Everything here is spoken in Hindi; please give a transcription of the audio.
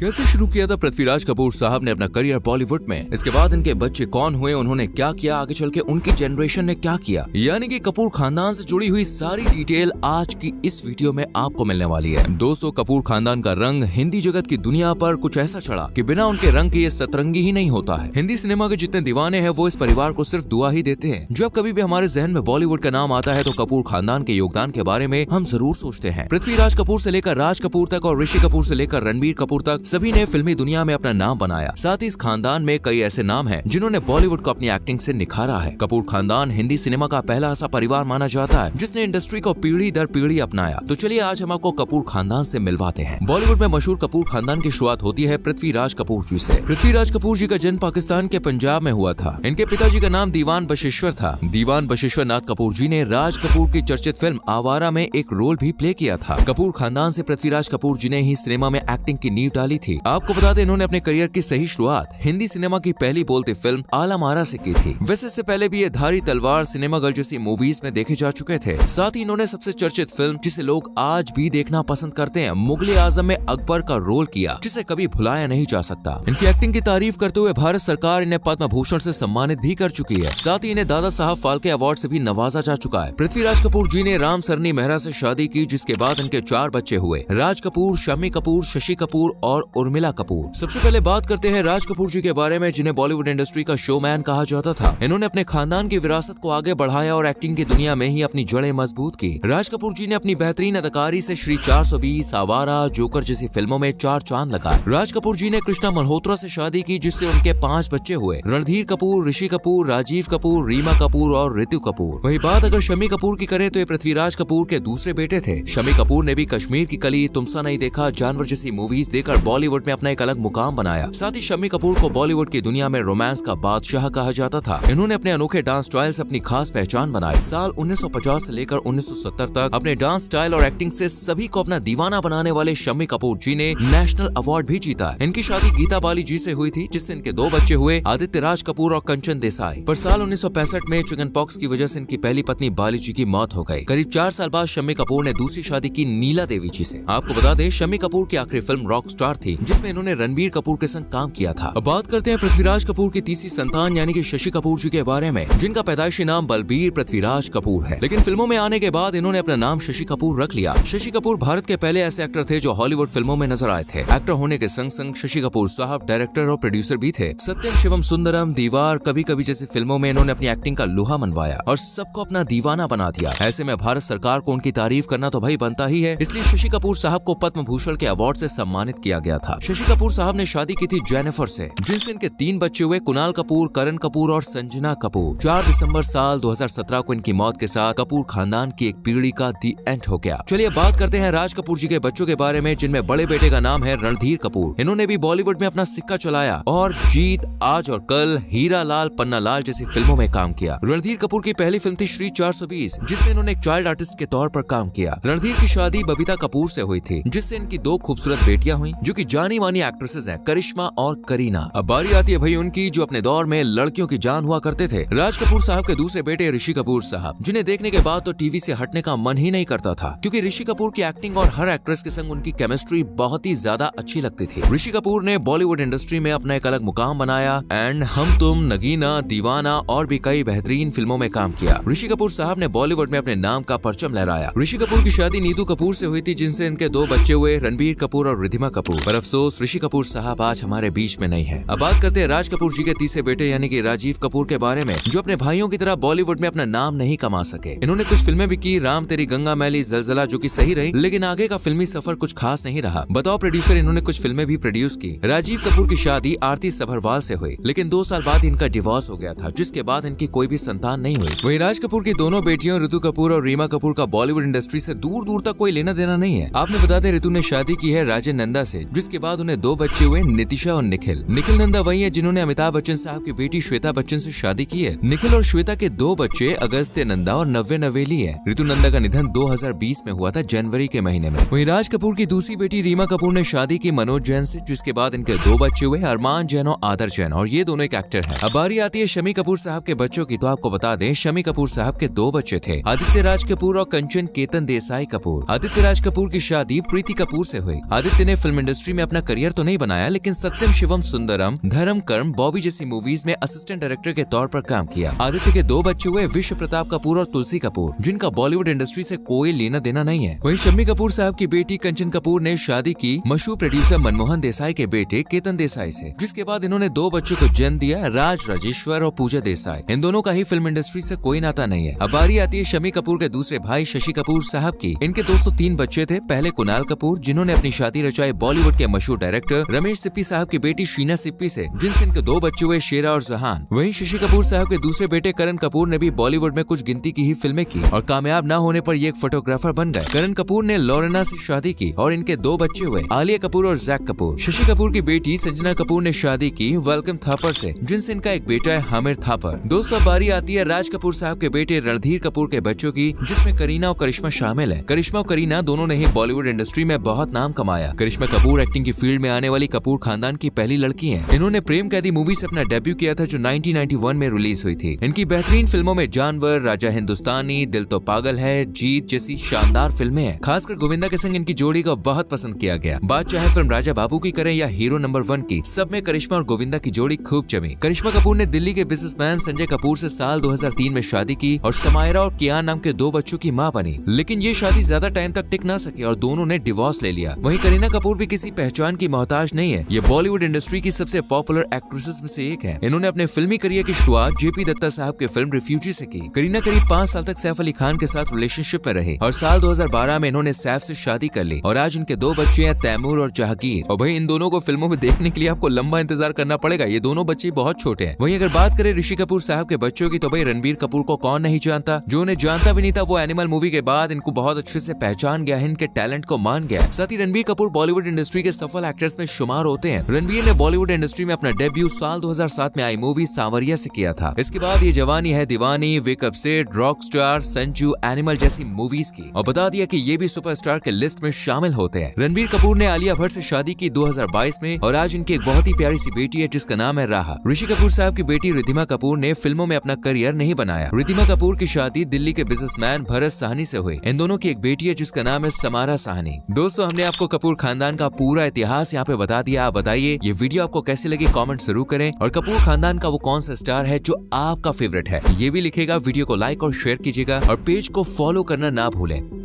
कैसे शुरू किया था पृथ्वीराज कपूर साहब ने अपना करियर बॉलीवुड में? इसके बाद इनके बच्चे कौन हुए, उन्होंने क्या किया, आगे चल के उनकी जनरेशन ने क्या किया? यानी कि कपूर खानदान से जुड़ी हुई सारी डिटेल आज की इस वीडियो में आपको मिलने वाली है। दोस्तों, कपूर खानदान का रंग हिंदी जगत की दुनिया पर कुछ ऐसा चढ़ा की बिना उनके रंग के ये सतरंगी ही नहीं होता है। हिंदी सिनेमा के जितने दीवाने हैं, वो इस परिवार को सिर्फ़ दुआ ही देते हैं। जब कभी भी हमारे जहन में बॉलीवुड का नाम आता है तो कपूर खानदान के योगदान के बारे में हम ज़रूर सोचते हैं। पृथ्वीराज कपूर से लेकर राज कपूर तक और ऋषि कपूर से लेकर रणबीर कपूर तक सभी ने फिल्मी दुनिया में अपना नाम बनाया। साथ ही इस खानदान में कई ऐसे नाम हैं, जिन्होंने बॉलीवुड को अपनी एक्टिंग से निखारा है। कपूर खानदान हिंदी सिनेमा का पहला ऐसा परिवार माना जाता है, जिसने इंडस्ट्री को पीढ़ी दर पीढ़ी अपनाया। तो चलिए आज हम आपको कपूर खानदान ऐसी मिलवाते हैं। बॉलीवुड में मशहूर कपूर खानदान की शुरुआत होती है पृथ्वीराज कपूर जी ऐसी पृथ्वीराज कपूर जी का जन्म पाकिस्तान के पंजाब में हुआ था। इनके पिताजी का नाम दीवान बशेश्वर था। दीवान बशेश्वर नाथ कपूर जी ने राज कपूर की चर्चित फ़िल्म आवारा में एक रोल भी प्ले किया था। कपूर खानदान से पृथ्वीराज कपूर जी ने ही सिनेमा में एक्टिंग की नींव डाली थी। आपको बता दें, इन्होंने अपने करियर की सही शुरुआत हिंदी सिनेमा की पहली बोलती फ़िल्म आला मारा से की थी। वैसे इससे पहले भी ये धारी तलवार सिनेमा गर्ल जैसी मूवीज़ में देखे जा चुके थे। साथ ही इन्होंने सबसे चर्चित फ़िल्म, जिसे लोग आज भी देखना पसंद करते हैं, मुगले आज़म में अकबर का रोल किया, जिसे कभी भुलाया नहीं जा सकता। इनकी एक्टिंग की तारीफ़ करते हुए भारत सरकार इन्हें पद्म भूषण ऐसी सम्मानित भी कर चुकी है। साथ ही इन्हें दादा साहब फाल्के अवार्ड ऐसी भी नवाजा जा चुका है। पृथ्वीराज कपूर जी ने राम सरनी मेहरा ऐसी शादी की, जिसके बाद इनके चार बच्चे हुए। राज कपूर, शमी कपूर, शशि कपूर और उर्मिला कपूर। सबसे पहले बात करते हैं राज कपूर जी के बारे में जिन्हें बॉलीवुड इंडस्ट्री का शोमैन कहा जाता था। इन्होंने अपने खानदान की विरासत को आगे बढ़ाया और एक्टिंग की दुनिया में ही अपनी जड़ें मज़बूत की। राज कपूर जी ने अपनी बेहतरीन अदाकारी से श्री 420, आवारा जोकर जैसी फ़िल्मों में चार चाँद लगाए। राज कपूर जी ने कृष्णा मल्होत्रा से शादी की जिससे उनके पाँच बच्चे हुए। रणधीर कपूर ऋषि कपूर राजीव कपूर रीमा कपूर और ऋतु कपूर। वही बात अगर शमी कपूर की करें तो ये पृथ्वीराज कपूर के दूसरे बेटे थे। शमी कपूर ने भी कश्मीर की कली तुमसा नहीं देखा जानवर जैसी मूवीज़ देकर बॉलीवुड में अपना एक अलग मुकाम बनाया। साथ ही शम्मी कपूर को बॉलीवुड की दुनिया में रोमांस का बादशाह कहा जाता था। इन्होंने अपने अनोखे डांस स्टाइल से अपनी खास पहचान बनाई। साल 1950 से लेकर 1970 तक अपने डांस स्टाइल और एक्टिंग से सभी को अपना दीवाना बनाने वाले शम्मी कपूर जी ने नेशनल अवार्ड भी जीता इनकी शादी गीता बाली जी से हुई थी, जिससे इनके दो बच्चे हुए, आदित्य राज कपूर और कंचन देसाई। पर साल उन्नीस सौ पैंसठ में चिकन पॉक्स की वजह से इनकी पहली पत्नी बाली जी की मौत हो गई। करीब चार साल बाद शम्मी कपूर ने दूसरी शादी की नीला देवी जी से। आपको बता दें, शम्मी कपूर की आखिरी फ़िल्म रॉक स्टार थी। जिसमें इन्होंने रणबीर कपूर के संग काम किया था। अब बात करते हैं पृथ्वीराज कपूर की तीसरी संतान, यानी कि शशि कपूर जी के बारे में, जिनका पैदाइशी नाम बलबीर पृथ्वीराज कपूर है। लेकिन फ़िल्मों में आने के बाद इन्होंने अपना नाम शशि कपूर रख लिया। शशि कपूर भारत के पहले ऐसे एक्टर थे जो हॉलीवुड फ़िल्मों में नज़र आए थे। एक्टर होने के संग संग शशि कपूर साहब, डायरेक्टर और प्रोड्यूसर भी थे। सत्यम शिवम सुंदरम, दीवार कभी कभी जैसी फ़िल्मों में इन्होंने अपनी एक्टिंग का लोहा मनवाया और सबको अपना दीवाना बना दिया। ऐसे में भारत सरकार को उनकी तारीफ़ करना तो भाई बनता ही है, इसलिए शशि कपूर साहब को पद्म भूषण के अवार्ड से सम्मानित किया गया। था। शशि कपूर साहब ने शादी की थी जेनिफर से जिनसे इनके तीन बच्चे हुए कुणाल कपूर, करण कपूर और संजना कपूर। चार दिसंबर साल 2017 को इनकी मौत के साथ कपूर खानदान की एक पीढ़ी का दी एंड हो गया। चलिए बात करते हैं राज कपूर जी के बच्चों के बारे में, जिनमें बड़े बेटे का नाम है रणधीर कपूर। इन्होंने भी बॉलीवुड में अपना सिक्का चलाया और जीत आज और कल हीरा लाल, पन्ना लाल जैसी फ़िल्मों में काम किया। रणधीर कपूर की पहली फ़िल्म थी श्री 420 जिसमें इन्होंने एक चाइल्ड आर्टिस्ट के तौर पर काम किया। रणधीर की शादी बबीता कपूर से हुई थी, जिससे इनकी दो खूबसूरत बेटियाँ हुई, जो की जानी मानी एक्ट्रेसेस है, करिश्मा और करीना। अब बारी आती है भाई उनकी, जो अपने दौर में लड़कियों की जान हुआ करते थे। राज कपूर साहब के दूसरे बेटे ऋषि कपूर साहब, जिन्हें देखने के बाद तो टीवी से हटने का मन ही नहीं करता था। क्योंकि ऋषि कपूर की एक्टिंग और हर एक्ट्रेस के संग उनकी केमिस्ट्री बहुत ही ज़्यादा अच्छी लगती थी। ऋषि कपूर ने बॉलीवुड इंडस्ट्री में अपना एक अलग मुकाम बनाया एंड हम तुम, नगीना, दीवाना और भी कई बेहतरीन फ़िल्मों में काम किया। ऋषि कपूर साहब ने बॉलीवुड में अपने नाम का परचम लहराया। ऋषि कपूर की शादी नीतू कपूर से हुई थी, जिनसे इनके दो बच्चे हुए, रणबीर कपूर और रिधिमा कपूर। पर अफसोस, ऋषि कपूर साहब आज हमारे बीच में नहीं है। अब बात करते हैं राज कपूर जी के तीसरे बेटे, यानी कि राजीव कपूर के बारे में, जो अपने भाइयों की तरह बॉलीवुड में अपना नाम नहीं कमा सके। इन्होंने कुछ फ़िल्में भी की, राम तेरी गंगा मैली, जलजला, जो की सही रही, लेकिन आगे का फिल्मी सफ़र कुछ खास नहीं रहा। बताओ प्रोड्यूसर, इन्होंने कुछ फ़िल्में भी प्रोड्यूस की। राजीव कपूर की शादी आरती सभरवाल से हुई, लेकिन दो साल बाद इनका डिवोर्स हो गया था, जिसके बाद इनकी कोई भी संतान नहीं हुई। वही राज कपूर की दोनों बेटियों, ऋतु कपूर और रीमा कपूर, का बॉलीवुड इंडस्ट्री से दूर दूर तक कोई लेना देना नहीं है। आपने बता दें, ऋतु ने शादी की है राजन नंदा से जिसके बाद उन्हें दो बच्चे हुए, नितिशा और निखिल। निखिल नंदा वही है जिन्होंने अमिताभ बच्चन साहब की बेटी श्वेता बच्चन से शादी की है। निखिल और श्वेता के दो बच्चे अगस्त्य नंदा और नव्य नवेली है। ऋतु नंदा का निधन 2020 में हुआ था, जनवरी के महीने में। वही राज कपूर की दूसरी बेटी रीमा कपूर ने शादी की मनोज जैन से, जिसके बाद इनके दो बच्चे हुए, अरमान जैन और आदर जैन। और ये दोनों एक एक्टर है। अब बारी आती है शमी कपूर साहब के बच्चों की तो आपको बता दें, शमी कपूर साहब के दो बच्चे थे। आदित्य राज कपूर और कंचन केतन देसाई कपूर। आदित्य राज कपूर की शादी प्रीति कपूर से हुई। आदित्य ने फ़िल्म इंडस्ट्री इंडस्ट्री में अपना करियर तो नहीं बनाया, लेकिन सत्यम, शिवम, सुंदरम, धर्म, कर्म, बॉबी जैसी मूवीज़ में असिस्टेंट डायरेक्टर के तौर पर काम किया। आदित्य के दो बच्चे हुए, विश्व प्रताप कपूर और तुलसी कपूर, जिनका बॉलीवुड इंडस्ट्री से कोई लेना देना नहीं है। वहीं शम्मी कपूर साहब की बेटी कंचन कपूर ने शादी की मशहूर प्रोड्यूसर मनमोहन देसाई के बेटे केतन देसाई से, जिसके बाद इन्होंने दो बच्चों को जन्म दिया, राज, राजेश्वर और पूजा देसाई। इन दोनों का ही फ़िल्म इंडस्ट्री से कोई नाता नहीं है। अब बारी आती है शमी कपूर के दूसरे भाई शशि कपूर साहब की। इनके दोस्तों तीन बच्चे थे, पहले कुणाल कपूर, जिन्होंने अपनी शादी रचाई बॉलीवुड के मशहूर डायरेक्टर रमेश सिप्पी साहब की बेटी शीना सिप्पी से, जिनसे इनके दो बच्चे हुए, शेरा और जहान। वहीं शशि कपूर साहब के दूसरे बेटे करण कपूर ने भी बॉलीवुड में कुछ गिनती की ही फ़िल्में की और कामयाब न होने पर ये एक फोटोग्राफर बन गए। करण कपूर ने लोरेना से शादी की और इनके दो बच्चे हुए, आलिया कपूर और जैक कपूर। शशि कपूर की बेटी संजना कपूर ने शादी की वेलकम थापर से, जिनसे इनका एक बेटा है हामिर थापर। दोस्तों बारी आती है राज कपूर साहब के बेटे रणधीर कपूर के बच्चों की, जिसमें करीना और करिश्मा शामिल है। करिश्मा और करीना दोनों ने ही बॉलीवुड इंडस्ट्री में बहुत नाम कमाया। करिश्मा कपूर एक्टिंग की फ़ील्ड में आने वाली कपूर खानदान की पहली लड़की है। इन्होंने प्रेम कैदी मूवी से अपना डेब्यू किया था जो 1991 में रिलीज़ हुई थी। इनकी बेहतरीन फ़िल्मों में जानवर, राजा हिंदुस्तानी, दिल तो पागल है, जीत जैसी शानदार फ़िल्में हैं। खासकर गोविंदा के संग इनकी जोड़ी को बहुत पसंद किया गया। बात चाहे फ़िल्म राजा बाबू की करें या हीरो नंबर वन की, सब में करिश्मा और गोविंदा की जोड़ी खूब जमी। करिश्मा कपूर ने दिल्ली के बिजनेसमैन संजय कपूर से साल 2003 में शादी की और समायरा और कियान नाम के दो बच्चों की माँ बनी। लेकिन ये शादी ज़्यादा टाइम तक टिक ना सकी और दोनों ने डिवोर्स ले लिया। वही करीना कपूर भी किसी पहचान की मोहताज नहीं है। ये बॉलीवुड इंडस्ट्री की सबसे पॉपुलर एक्ट्रेसेस में से एक है। इन्होंने अपने फिल्मी करियर की शुरुआत जेपी दत्ता साहब के फ़िल्म रिफ्यूजी से की। करीना करीब पाँच साल तक सैफ अली खान के साथ रिलेशनशिप में रहे। और साल 2012 में इन्होंने सैफ से शादी कर ली। और आज उनके दो बच्चे हैं, तैमूर और जहांगीर। और भाई, इन दोनों को फ़िल्मों में देखने के लिए आपको लंबा इंतज़ार करना पड़ेगा। ये दोनों बच्चे बहुत छोटे हैं। वहीं अगर बात करें ऋषि कपूर साहब के बच्चों की तो भाई, रणबीर कपूर को कौन नहीं जानता? जो उन्हें जानता भी नहीं था, वो एनिमल मूवी के बाद इनको बहुत अच्छे से पहचान गया है, इनके टैलेंट को मान गया साथ ही रणबीर कपूर बॉलीवुड इंडस्ट्री के सफल एक्टर्स में शुमार होते हैं। रणबीर ने बॉलीवुड इंडस्ट्री में अपना डेब्यू साल 2007 में आई मूवी सांवरिया से किया था। इसके बाद ये जवानी है दीवानी वेकअप से रॉक स्टार संजू एनिमल जैसी मूवीज़ की। और बता दिया की ये भी सुपरस्टार के लिस्ट में शामिल होते हैं। रणबीर कपूर ने आलिया भट्ट ऐसी शादी की 2022 में और आज इनकी एक बहुत ही प्यारी सी बेटी है, जिसका नाम है राहा। ऋषि कपूर साहब की बेटी रिधिमा कपूर ने फ़िल्मों में अपना करियर नहीं बनाया। रिधिमा कपूर की शादी दिल्ली के बिजनेसमैन भरत साहनी से हुई। इन दोनों की एक बेटी है, जिसका नाम है समारा साहनी। दोस्तों, हमने आपको कपूर खानदान का पूरा इतिहास यहाँ पे बता दिया। आप बताइए, ये वीडियो आपको कैसे लगी? कॉमेंट ज़रूर करें। और कपूर खानदान का वो कौन सा स्टार है जो आपका फेवरेट है? ये भी लिखेगा वीडियो को लाइक और शेयर कीजिएगा। और पेज को फॉलो करना ना भूलें।